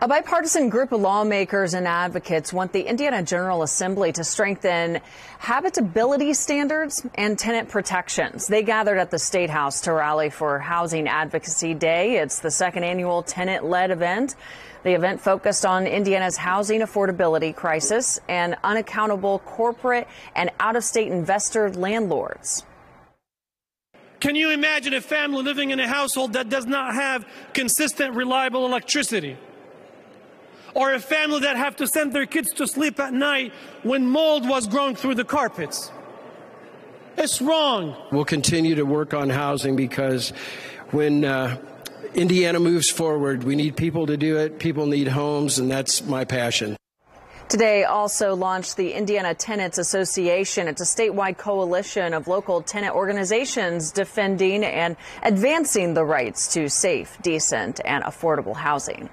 A bipartisan group of lawmakers and advocates want the Indiana General Assembly to strengthen habitability standards and tenant protections. They gathered at the State House to rally for Housing Advocacy Day. It's the second annual tenant led event. The event focused on Indiana's housing affordability crisis and unaccountable corporate and out of state investor landlords. Can you imagine a family living in a household that does not have consistent, reliable electricity? Or a family that have to send their kids to sleep at night when mold was growing through the carpets. It's wrong. We'll continue to work on housing because when uh, Indiana moves forward, we need people to do it. People need homes, and that's my passion. Today also launched the Indiana Tenants Association. It's a statewide coalition of local tenant organizations defending and advancing the rights to safe, decent, and affordable housing.